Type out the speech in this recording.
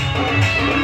Música